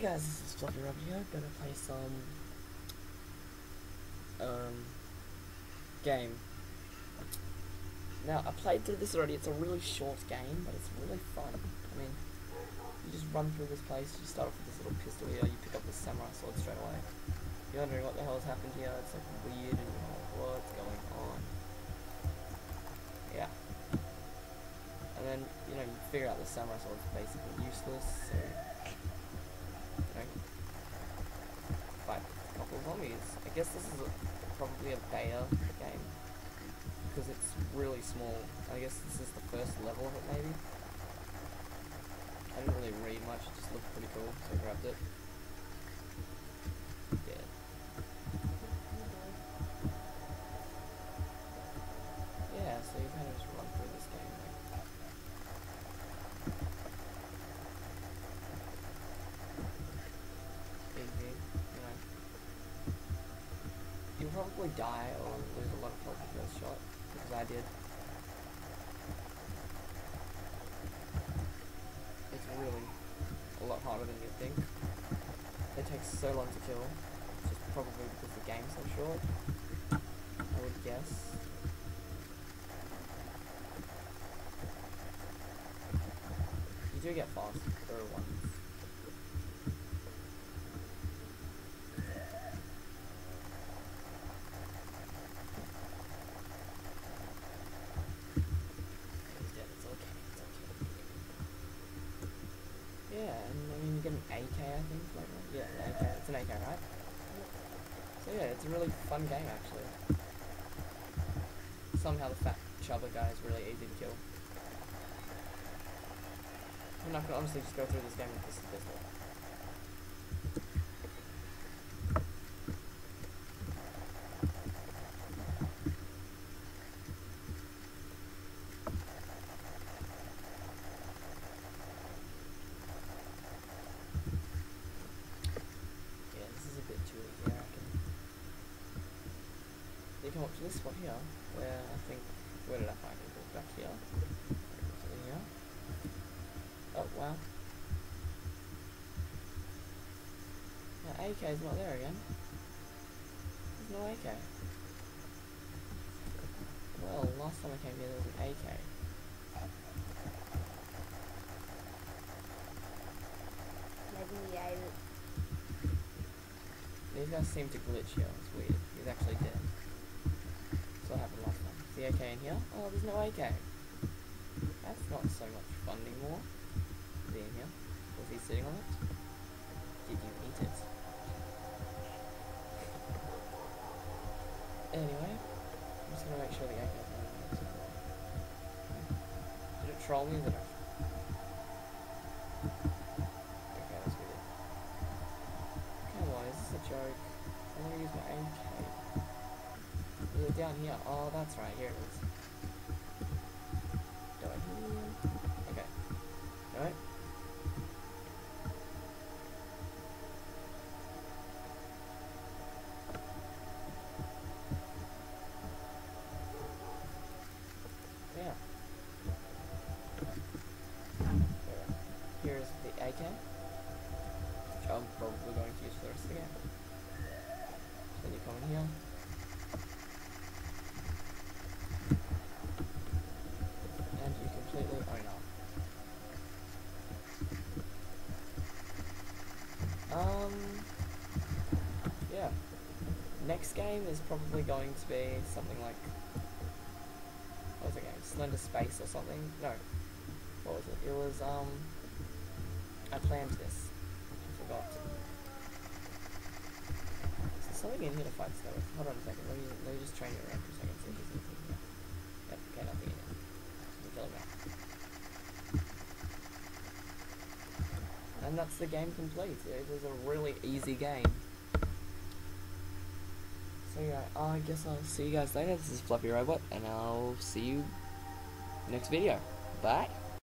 guys, this is Fluffy Rob here. Gonna play some um game. Now I played through this already. It's a really short game, but it's really fun. I mean, you just run through this place. You start off with this little pistol here. You pick up the samurai sword straight away. You're wondering what the hell has happened here. It's like weird and you're like, what's going on? Yeah. And then you know you figure out the samurai sword's basically useless. So Okay. Fight zombies. I guess this is a, probably a beta game because it's really small. I guess this is the first level of it, maybe. I didn't really read much. It just looked pretty cool, so I grabbed it. Probably die or lose a lot of health with first shot, because I did. It's really a lot harder than you'd think. It takes so long to kill, just probably because the game's so short. I would guess. You do get fast through ones. He's dead, it's okay, it's okay. Yeah, and I mean you get an AK I think, like yeah, an AK. It's an AK, right? So yeah, it's a really fun game actually. Somehow the fat chubber guy is really easy to kill. I'm not gonna honestly just go through this game with this pistol. Yeah, this is a bit too easy, I reckon. You come up to this spot here, where I think, where did I find it? Back here. Was it in here? Oh, wow. My AK is not there again. There's no AK. Well, last time I came here there was an AK. Maybe it. These guys seem to glitch here, it's weird. He's actually dead. The AK in here? Oh, there's no AK. That's not so much fun anymore. In here? Was he sitting on it? Did you eat it? Anyway, I'm just gonna make sure the there. Did it troll me? Did it? Okay, that's weird. Come on, is this a joke? I'm gonna use my AK. Is it down here? Oh, that's right, here it is. Do I? Okay. Alright. Yeah. There. Here's the AK which I'm probably going to use for the rest of the game. So then you come in here. And you completely own up. Um, yeah. Next game is probably going to be something like, what was the game? Slender Space or something? No. What was it? It was, um, I planned this. I forgot. Is there something in here to fight stuff? Hold on a second. Let me let me just train you around for a second. See if there's anything here. Yep. Okay, nothing in now. And that's the game complete. It was a really easy game. So yeah, uh, I guess I'll see you guys later. This is Fluffy Robot, and I'll see you next video. Bye.